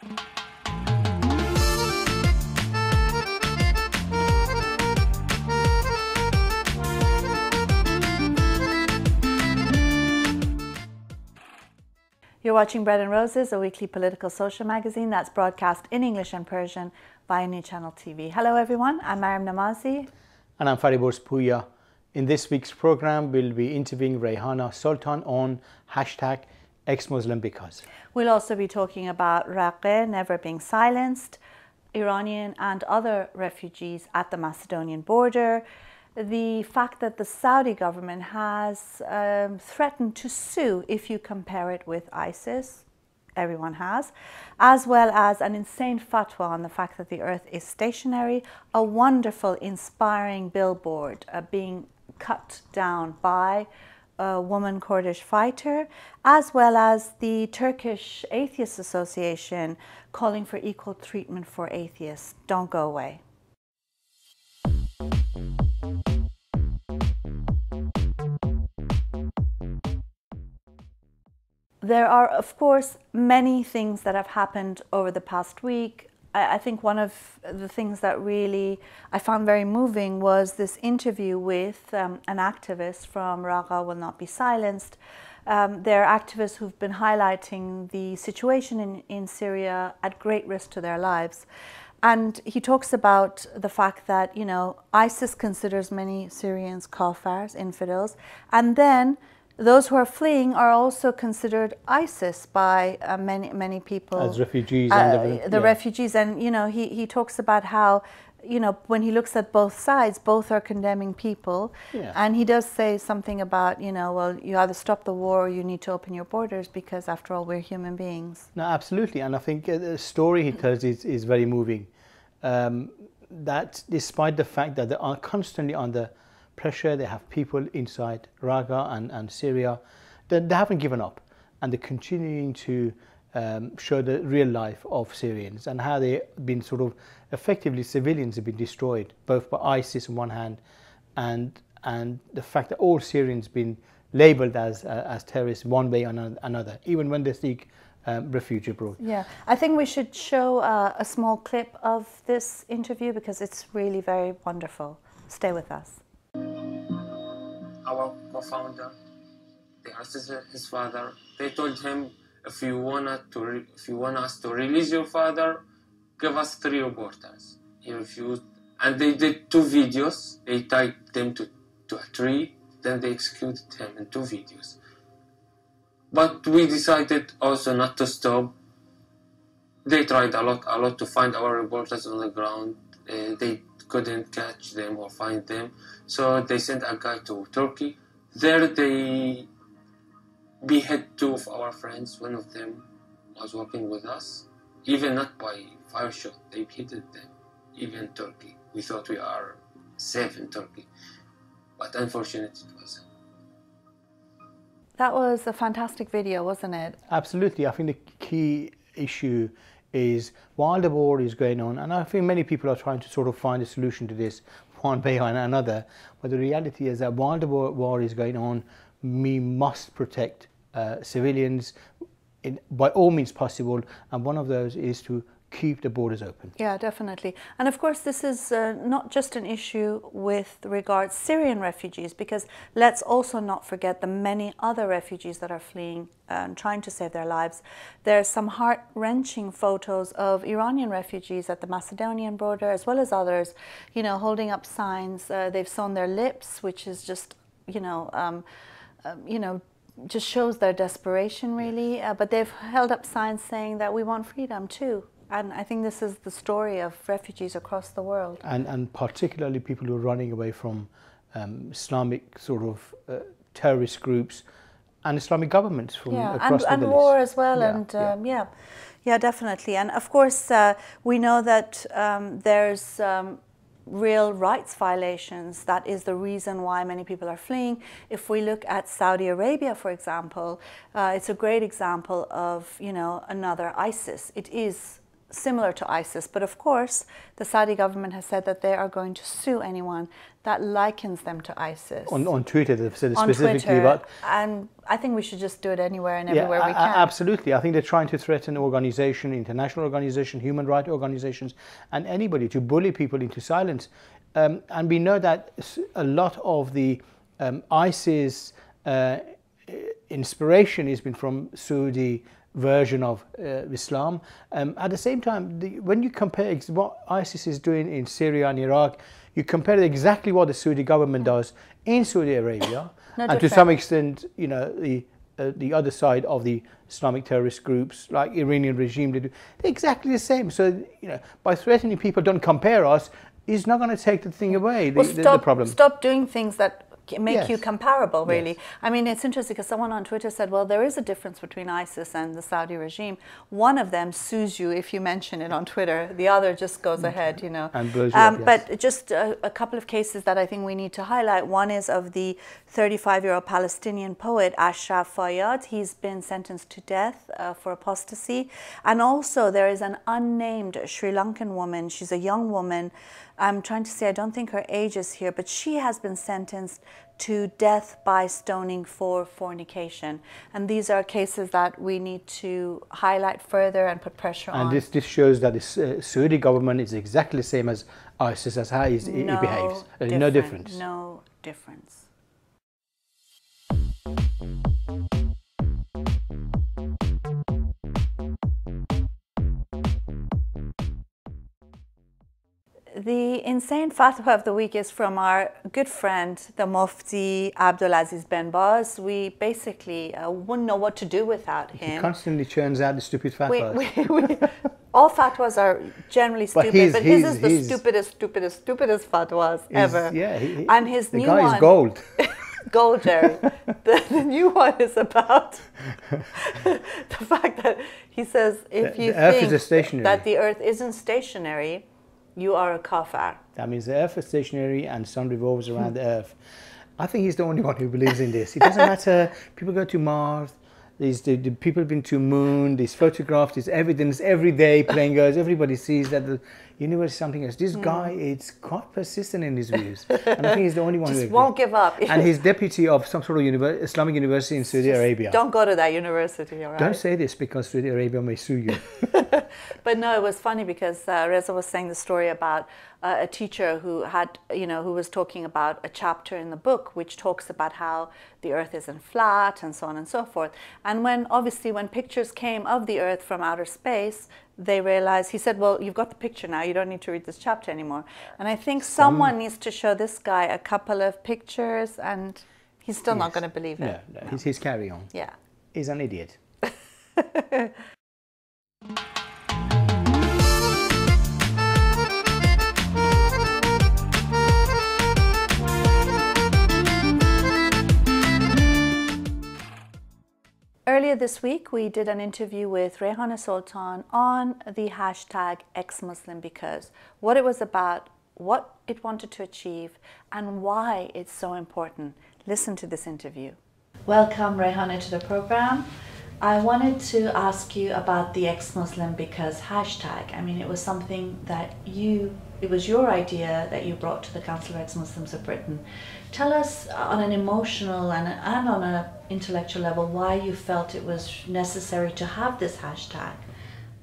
You're watching Bread and Roses, a weekly political social magazine that's broadcast in English and Persian by New Channel TV. Hello, everyone. I'm Maryam Namazie. And I'm Fariborz Pooya. In this week's program, we'll be interviewing Rayhana Sultan on hashtag ex-Muslim because. We'll also be talking about Raqqa never being silenced, Iranian and other refugees at the Macedonian border, the fact that the Saudi government has um, threatened to sue if you compare it with ISIS, everyone has, as well as an insane fatwa on the fact that the earth is stationary, a wonderful, inspiring billboard uh, being cut down by a woman Kurdish fighter, as well as the Turkish Atheists Association calling for equal treatment for atheists. Don't go away. There are, of course, many things that have happened over the past week. I, think one of the things that really I found very moving was this interview with um, an activist from Raqqa Will Not Be Silenced. Um, they're activists who've been highlighting the situation in, in Syria at great risk to their lives. And he talks about the fact that, you know, ISIS considers many Syrians kafirs, infidels, and then those who are fleeing are also considered ISIS by uh, many many people as refugees. Uh, the, the yeah. refugees, and you know, he he talks about how you know when he looks at both sides, both are condemning people, yeah. and he does say something about you know, well, you either stop the war or you need to open your borders because after all, we're human beings. No, absolutely, and I think uh, the story he tells is is very moving. Um, that despite the fact that they are constantly under pressure, they have people inside Raqqa and, and Syria. They, they haven't given up and they're continuing to um, show the real life of Syrians and how they've been sort of effectively civilians have been destroyed, both by ISIS on one hand and and the fact that all Syrians have been labeled as uh, as terrorists one way or another, even when they seek um, refuge abroad. Yeah, I think we should show uh, a small clip of this interview because it's really very wonderful. Stay with us our co-founder, they asked his father. They told him, if you wanted to, if you want us to release your father, give us three reporters. He refused, and they did two videos. They tied them to, to a tree. Then they executed him in two videos. But we decided also not to stop. They tried a lot, a lot to find our reporters on the ground. Uh, they couldn't catch them or find them. So they sent a guy to Turkey. There they behead two of our friends. One of them was working with us. Even not by fire shot, they beheaded them. Even Turkey. We thought we are safe in Turkey. But unfortunately it wasn't. That was a fantastic video, wasn't it? Absolutely. I think the key issue is while the war is going on, and I think many people are trying to sort of find a solution to this one way or another, but the reality is that while the war, is going on, we must protect uh, civilians in, by all means possible, and one of those is to keep the borders open. Yeah, definitely. And of course, this is uh, not just an issue with regards Syrian refugees, because let's also not forget the many other refugees that are fleeing and trying to save their lives. There are some heart-wrenching photos of Iranian refugees at the Macedonian border, as well as others, you know, holding up signs. Uh, they've sewn their lips, which is just, you know, um, um, you know, just shows their desperation, really. Uh, but they've held up signs saying that we want freedom too. And I think this is the story of refugees across the world. And, and particularly people who are running away from um, Islamic sort of uh, terrorist groups and Islamic governments from yeah, across and, the and war as well. Yeah, and um, yeah. yeah. yeah, definitely. And of course, uh, we know that um, there's um, real rights violations. That is the reason why many people are fleeing. If we look at Saudi Arabia, for example, uh, it's a great example of you know another ISIS. It is similar to ISIS. But of course, the Saudi government has said that they are going to sue anyone that likens them to ISIS. On, on Twitter, they've said On specifically Twitter, about. and I think we should just do it anywhere and everywhere a- we can. absolutely. I think they're trying to threaten organization, international organization, human rights organizations, and anybody to bully people into silence. Um, and we know that a lot of the um, ISIS uh, inspiration has been from Saudi version of uh, Islam. Um, at the same time, the, when you compare ex- what ISIS is doing in Syria and Iraq, you compare it exactly what the Saudi government does in Saudi Arabia, and to some extent, you know, the uh, the other side of the Islamic terrorist groups, like Iranian regime, they do they're exactly the same. So, you know, by threatening people, don't compare us, is not going to take the thing away. The, well, the- the, problem. stop doing things that make you comparable, really. Yes. I mean, it's interesting because someone on Twitter said, well, there is a difference between ISIS and the Saudi regime. One of them sues you if you mention it on Twitter, the other just goes ahead, you know. And you up, yes. But just a, a couple of cases that I think we need to highlight. One is of the 35 year old Palestinian poet Ashraf Fayadh. He's been sentenced to death uh, for apostasy. And also, there is an unnamed Sri Lankan woman. She's a young woman. I'm trying to say, I don't think her age is here, but she has been sentenced to death by stoning for fornication. And these are cases that we need to highlight further and put pressure on. and this, this shows that the uh, Saudi government is exactly the same as ISIS, as how it, it behaves. There's no difference. No difference. The insane fatwa of the week is from our good friend, the Mufti Abdulaziz Ben Baz. We basically uh, wouldn't know what to do without him. He constantly churns out the stupid fatwas. we, we, all fatwas are generally But stupid, his- but his, his- is the stupidest, stupidest, stupidest fatwas He's- ever. Yeah, he, he- and his the new guy one, is gold. gold, Jerry. the, the new one is about the fact that he says if The- you think that the Earth isn't stationary, you are a kafir. That means the Earth is stationary and sun revolves around the Earth. I think he's the only one who believes in this. It doesn't matter. People go to Mars. These the, the people have been to Moon. There's photographs. There's evidence every day. Plane goes. Everybody sees that the universe is something else. This guy is quite persistent in his views, and I think he's the only one Just who won't give up. And he's deputy of some sort of univer- Islamic university in Saudi Arabia. Don't go to that university, all right? Don't say this because Saudi Arabia may sue you. But no, it was funny because uh, Reza was saying the story about uh, a teacher who had, you know, who was talking about a chapter in the book which talks about how the Earth isn't flat and so on and so forth. And when obviously when pictures came of the Earth from outer space, they realized he said, "Well, you've got the picture now. You don't need to read this chapter anymore." And I think someone needs to show this guy a couple of pictures, and he's still not going to believe no, it. no, he's, he's carry on. Yeah. He's an idiot. Earlier this week, we did an interview with Rayhana Sultan on the hashtag ex-Muslim because what it was about, what it wanted to achieve, and why it's so important. Listen to this interview. Welcome, Rayhana, to the program. I wanted to ask you about the ex-Muslim because hashtag. I mean, it was something that you, it was your idea that you brought to the Council of Ex-Muslims of Britain. Tell us uh, on an emotional and, and on an intellectual level why you felt it was necessary to have this hashtag.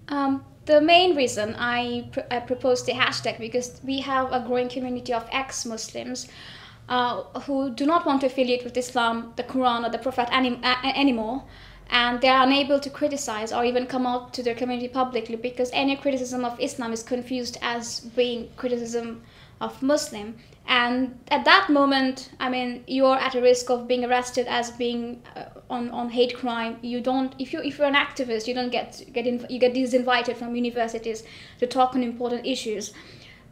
Um, the main reason I, pr- I proposed the hashtag because we have a growing community of ex-Muslims uh, who do not want to affiliate with Islam, the Quran, or the Prophet any, anymore, and they are unable to criticize or even come out to their community publicly because any criticism of Islam is confused as being criticism of Muslim. And at that moment, I mean, you're at a risk of being arrested as being uh, on, on hate crime. You don't, if you if you're an activist, you don't get get in, you get disinvited from universities to talk on important issues,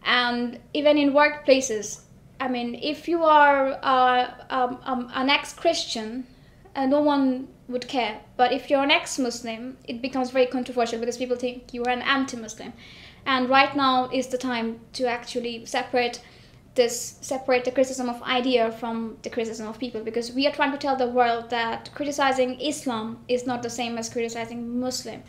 and even in workplaces. I mean, if you are uh, um, um, an ex-Christian, uh, no one would care. But if you're an ex-Muslim, it becomes very controversial because people think you are an anti-Muslim. And right now is the time to actually separate this, separate the criticism of idea from the criticism of people, because we are trying to tell the world that criticizing Islam is not the same as criticizing Muslim.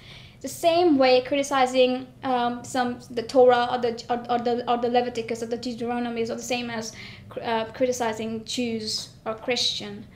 the same way criticizing um, some the Torah or the or, or, the or the Leviticus or the Deuteronomy is the same as uh, criticizing Jews or Christian.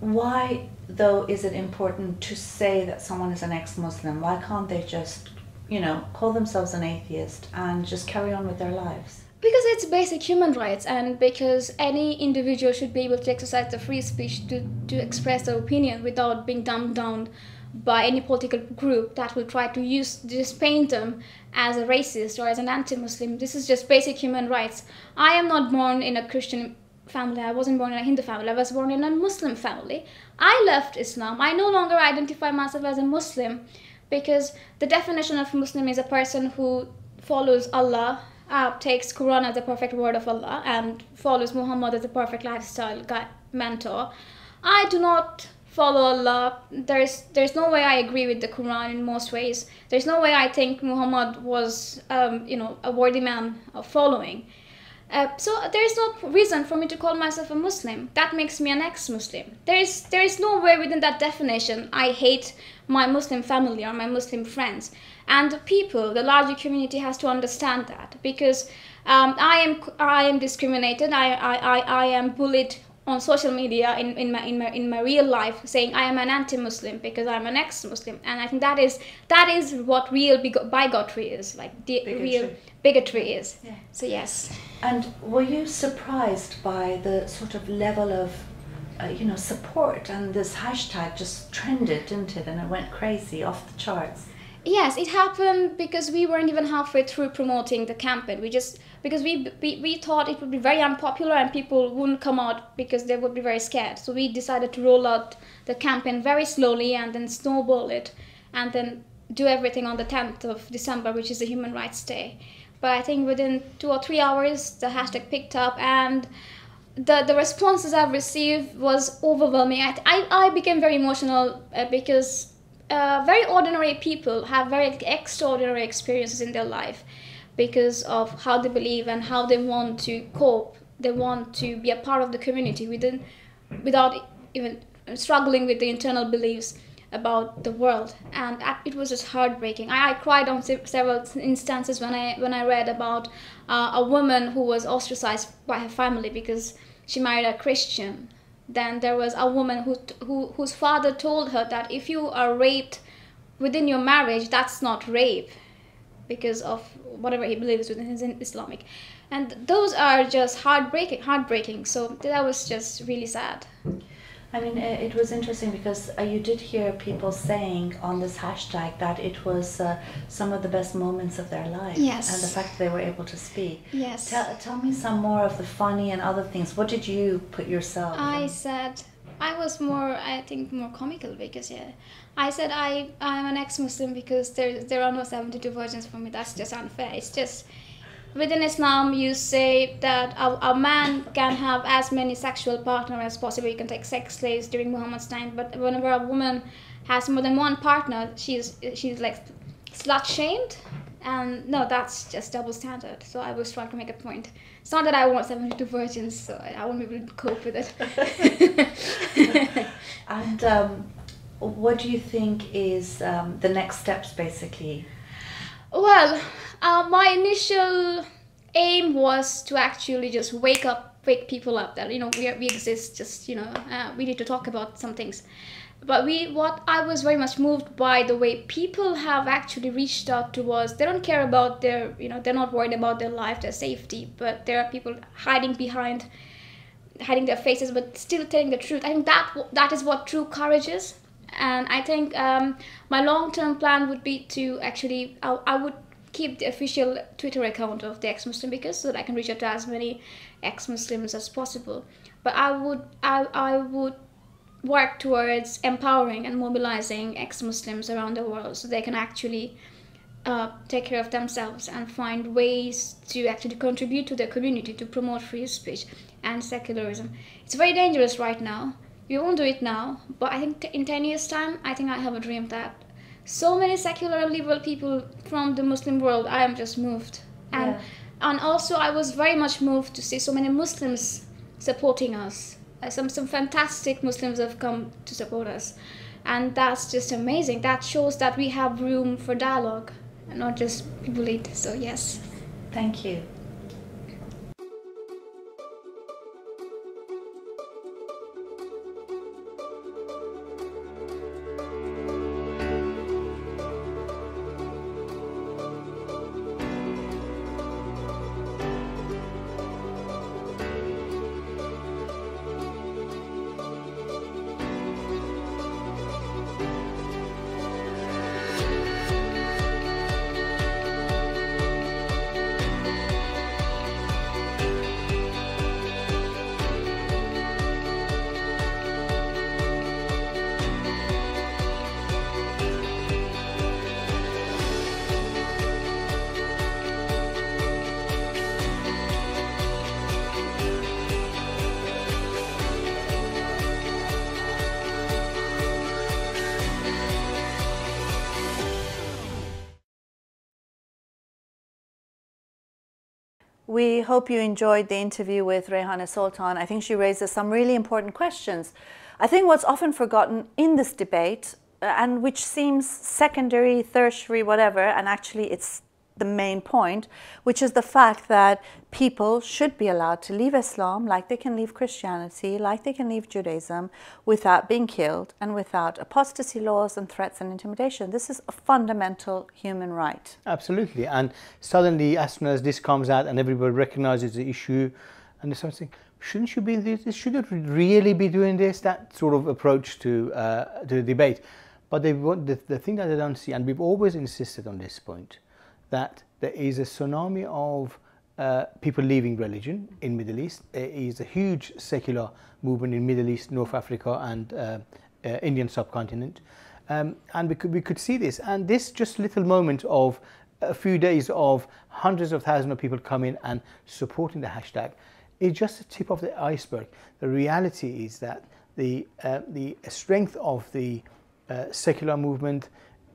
Why, though, is it important to say that someone is an ex-Muslim? Why can't they just, you know, call themselves an atheist and just carry on with their lives? Because it's basic human rights, and because any individual should be able to exercise the free speech to, to express their opinion without being dumbed down by any political group that will try to use just paint them as a racist or as an anti-Muslim. This is just basic human rights. I am not born in a Christian family. I wasn't born in a Hindu family. I was born in a Muslim family. I left Islam. I no longer identify myself as a Muslim because the definition of Muslim is a person who follows Allah, uh, takes Quran as the perfect word of Allah, and follows Muhammad as the perfect lifestyle guide, mentor. I do not follow Allah. There's there's no way I agree with the Quran in most ways. There's no way I think Muhammad was um, you know a worthy man of following. Uh, so there is no reason for me to call myself a Muslim. That makes me an ex-Muslim. There is there is no way within that definition I hate my Muslim family or my Muslim friends. And the people, the larger community, has to understand that because um, I am I am discriminated. I, I, I, I am bullied on social media in, in my in my in my real life saying I am an anti-Muslim because I'm an ex-Muslim. And I think that is that is what real bigotry is like the bigotry. real bigotry is. Yeah. so yes. And were you surprised by the sort of level of uh, you know support? And this hashtag just trended didn't it? And it went crazy off the charts. Yes it happened because we weren't even halfway through promoting the campaign. We just because we, we we thought it would be very unpopular and people wouldn't come out because they would be very scared. So we decided to roll out the campaign very slowly and then snowball it, and then do everything on the 10th of December, which is the Human Rights Day. But I think within two or three hours, the hashtag picked up and the, the responses I've received was overwhelming. I, I, I became very emotional uh, because uh, very ordinary people have very extraordinary experiences in their life because of how they believe and how they want to cope. They want to be a part of the community within, without even struggling with the internal beliefs about the world. And it was just heartbreaking. I, I cried on several instances when i when i read about uh, a woman who was ostracized by her family because she married a christian. Then there was a woman who, who whose father told her that if you are raped within your marriage that's not rape because of whatever he believes within his Islamic. And those are just heartbreaking, heartbreaking. So that was just really sad. I mean, it was interesting because uh, you did hear people saying on this hashtag that it was uh, some of the best moments of their life. Yes. And the fact they were able to speak. Yes. Tell, tell me some more of the funny and other things. What did you put yourself? I in? said, I was more, I think, more comical because, yeah, I said I I'm an ex-Muslim because there there are no 72 virgins for me. That's just unfair. It's just within Islam you say that a, a man can have as many sexual partners as possible. You can take sex slaves during Muhammad's time, but whenever a woman has more than one partner, she's she's like slut shamed. And no, that's just double standard. So I was trying to make a point. It's not that I want 72 virgins, so I, won't be able to cope with it. and um, what do you think is um, the next steps basically? Well, uh, my initial aim was to actually just wake up, wake people up that, you know, we, we exist, just, you know, uh, we need to talk about some things. But we, what I was very much moved by the way people have actually reached out to us. They don't care about their, you know, they're not worried about their life, their safety, but there are people hiding behind, hiding their faces, but still telling the truth. I think that that is what true courage is and I think um, my long term plan would be to actually I, I, would keep the official Twitter account of the ex Muslim because so that I can reach out to as many ex Muslims as possible. But I would I, I would work towards empowering and mobilizing ex Muslims around the world so they can actually uh, take care of themselves and find ways to actually contribute to their community to promote free speech and secularism. It's very dangerous right now we won't do it now but i think in 10 years time i think i have a dream that so many secular liberal people from the muslim world i am just moved and yeah. and also i was very much moved to see so many muslims supporting us Uh, some some fantastic muslims have come to support us and that's just amazing. That shows that we have room for dialogue, and not just people bullied. So yes. Thank you. We hope you enjoyed the interview with Rayhana Sultan. I think she raises some really important questions. I think what's often forgotten in this debate, uh, and which seems secondary, tertiary, whatever, and actually it's the main point, which is the fact that people should be allowed to leave Islam like they can leave Christianity, like they can leave Judaism without being killed and without apostasy laws and threats and intimidation. This is a fundamental human right. Absolutely. And suddenly, as soon as this comes out and everybody recognizes the issue, and start saying, shouldn't you be this? Should you really be doing this? That sort of approach to, uh, to the debate. But they the, the thing that they don't see, and we've always insisted on this point, that there is a tsunami of uh, people leaving religion in Middle East. There is a huge secular movement in Middle East, North Africa, and uh, uh, Indian subcontinent, um, and we could we could see this. And this just little moment of a few days of hundreds of thousands of people coming and supporting the hashtag is just the tip of the iceberg. The reality is that the uh, the strength of the uh, secular movement,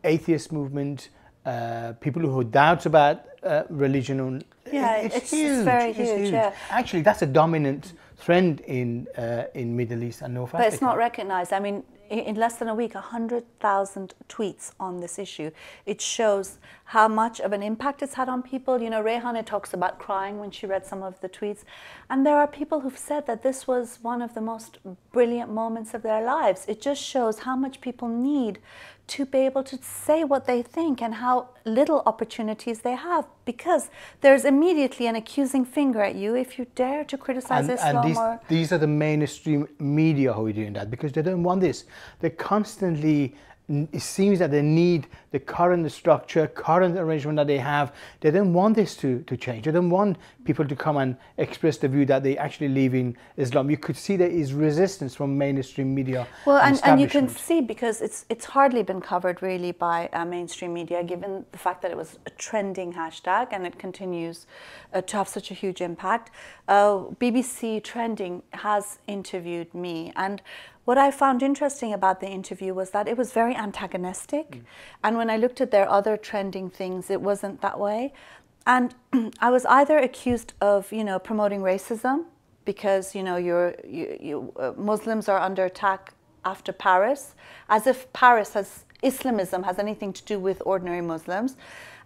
atheist movement, uh, people who doubt about uh, religion. Yeah, it's, it's, huge. It's very it's huge, huge. Yeah. Actually, that's a dominant trend in uh, in Middle East and North but Africa. But it's not recognized. I mean, in less than a week, 100,000 tweets on this issue. It shows how much of an impact it's had on people. You know, Rayhana talks about crying when she read some of the tweets. And there are people who've said that this was one of the most brilliant moments of their lives. It just shows how much people need to be able to say what they think and how little opportunities they have because there's immediately an accusing finger at you if you dare to criticize and, Islam. And these, or these are the mainstream media who are doing that because they don't want this. They're constantly it seems that they need the current structure, current arrangement that they have. They don't want this to, to change. They don't want people to come and express the view that they actually live in Islam. You could see there is resistance from mainstream media. Well, and, and you can see because it's it's hardly been covered really by uh, mainstream media, given the fact that it was a trending hashtag and it continues uh, to have such a huge impact. Uh, BBC Trending has interviewed me and what I found interesting about the interview was that it was very antagonistic. Mm. And when I looked at their other trending things, it wasn't that way. And I was either accused of, you know, promoting racism because, you know, you're, you, you, uh, Muslims are under attack after Paris, as if Paris has, Islamism has anything to do with ordinary Muslims.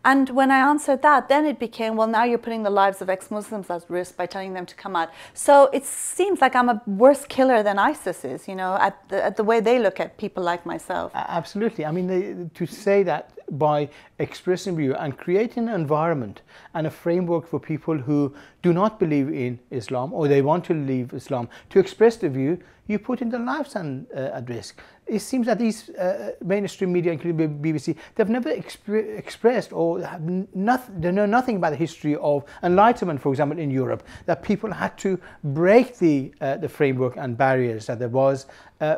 And when I answered that, then it became, well, now you're putting the lives of ex-Muslims at risk by telling them to come out. So it seems like I'm a worse killer than ISIS is, you know, at the, at the way they look at people like myself. Absolutely. I mean, they, to say that by expressing view and creating an environment and a framework for people who do not believe in Islam or they want to leave Islam to express the view, you put in their lives and, uh, at risk. It seems that these uh, mainstream media, including BBC, they've never exp expressed or they know nothing about the history of enlightenment, for example, in Europe, that people had to break the, uh, the framework and barriers that there was uh,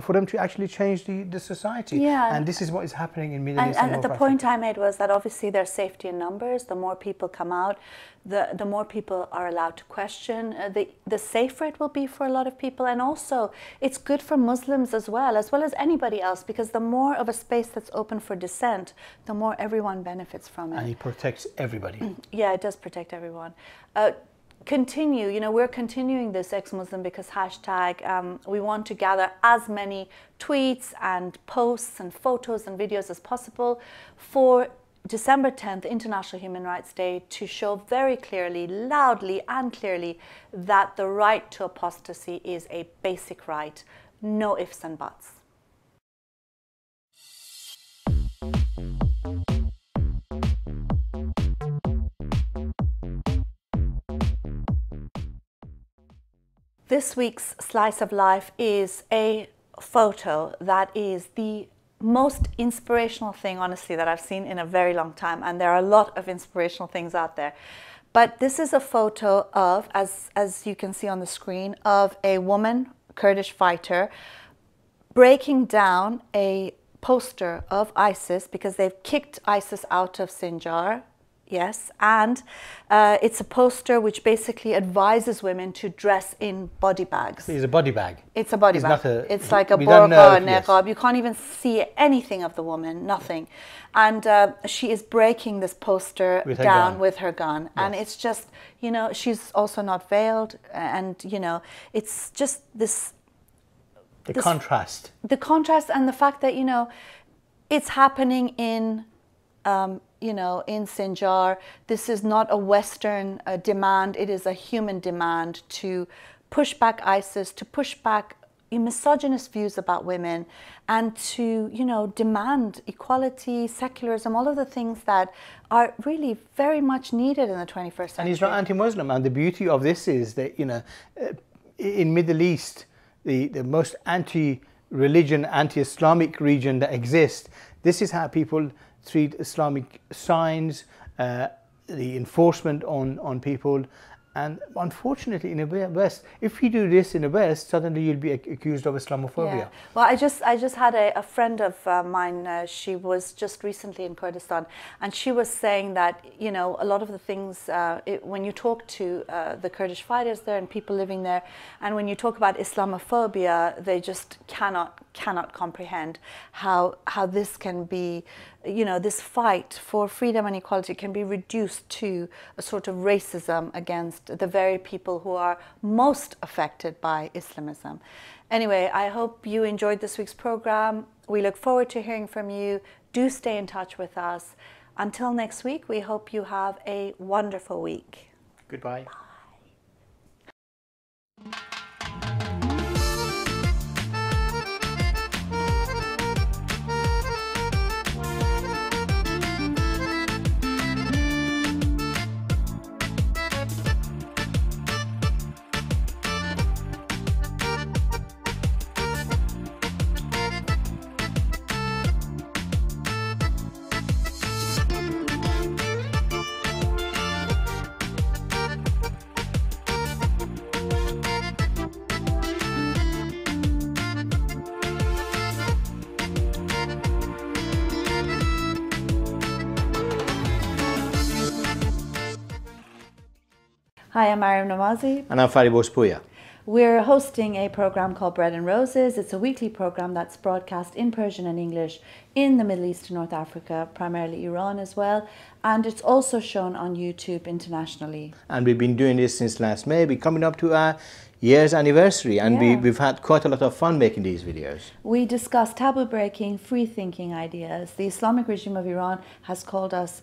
for them to actually change the, the society. Yeah. And this is what is happening in Middle and, East. And, and the Africa. point I made was that obviously there's safety in numbers. The more people come out, the, the more people are allowed to question. Uh, the, the safer it will be for a lot of people. And also, it's good for Muslims as well, as well as anybody else, because the more of a space that's open for dissent, the more everyone benefits from it. And it protects everybody. yeah, it does protect everyone. Uh, continue, you know, we're continuing this ex Muslim because hashtag, um, we want to gather as many tweets and posts and photos and videos as possible for December 10th, International Human Rights Day, to show very clearly, loudly, and clearly that the right to apostasy is a basic right, no ifs and buts. This week's Slice of Life is a photo that is the most inspirational thing, honestly, that I've seen in a very long time. And there are a lot of inspirational things out there. But this is a photo of, as, as you can see on the screen, of a woman, Kurdish fighter, breaking down a poster of ISIS because they've kicked ISIS out of Sinjar Yes, and uh, it's a poster which basically advises women to dress in body bags. It's a body bag. It's a body it's bag. A, it's like a burqa, a niqab. Yes. You can't even see anything of the woman, nothing. And uh, she is breaking this poster with down with her gun. Yes. And it's just, you know, she's also not veiled. And, you know, it's just this. The this, contrast. The contrast and the fact that, you know, it's happening in. Um, you know, in Sinjar. This is not a Western uh, demand, it is a human demand to push back ISIS, to push back misogynist views about women, and to, you know, demand equality, secularism, all of the things that are really very much needed in the 21st century. And he's not anti-Muslim. And the beauty of this is that, you know, uh, in Middle East, the, the most anti-religion, anti-Islamic region that exists, this is how people treat Islamic signs, uh, the enforcement on, on people, and unfortunately, in the West, if you do this in the West, suddenly you'll be accused of Islamophobia. Yeah. Well, I just I just had a, a friend of uh, mine. Uh, she was just recently in Kurdistan, and she was saying that you know a lot of the things uh, it, when you talk to uh, the Kurdish fighters there and people living there, and when you talk about Islamophobia, they just cannot cannot comprehend how how this can be you know, this fight for freedom and equality can be reduced to a sort of racism against the very people who are most affected by Islamism. Anyway, I hope you enjoyed this week's program. We look forward to hearing from you. Do stay in touch with us. Until next week, we hope you have a wonderful week. Goodbye. Bye. Hi, I'm Maryam Namazie. And I'm Fariborz Pooya. We're hosting a program called Bread and Roses. It's a weekly program that's broadcast in Persian and English in the Middle East and North Africa, primarily Iran as well. And it's also shown on YouTube internationally. And we've been doing this since last May. We're coming up to our year's anniversary, and yeah. we, we've had quite a lot of fun making these videos. We discuss taboo breaking, free thinking ideas. The Islamic regime of Iran has called us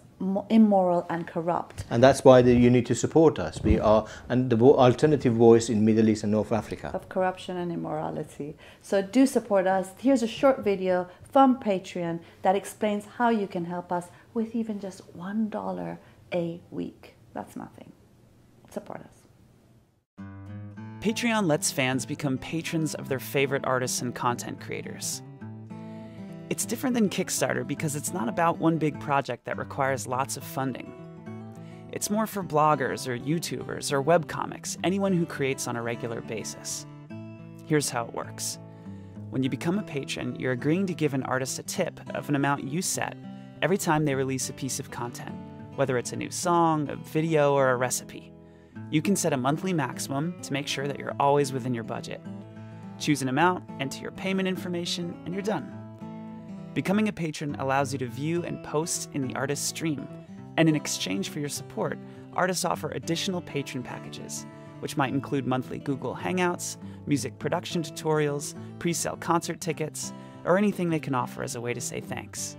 immoral and corrupt. And that's why the, you need to support us. We are and the alternative voice in Middle East and North Africa. Of corruption and immorality. So do support us. Here's a short video from Patreon that explains how you can help us with even just $1 a week. That's nothing. Support us. Patreon lets fans become patrons of their favorite artists and content creators. It's different than Kickstarter because it's not about one big project that requires lots of funding. It's more for bloggers or YouTubers or webcomics, anyone who creates on a regular basis. Here's how it works. When you become a patron, you're agreeing to give an artist a tip of an amount you set every time they release a piece of content, whether it's a new song, a video, or a recipe. You can set a monthly maximum to make sure that you're always within your budget. Choose an amount, enter your payment information, and you're done. Becoming a patron allows you to view and post in the artist's stream, and in exchange for your support, artists offer additional patron packages, which might include monthly Google Hangouts, music production tutorials, pre sale concert tickets, or anything they can offer as a way to say thanks.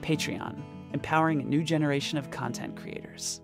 Patreon, empowering a new generation of content creators.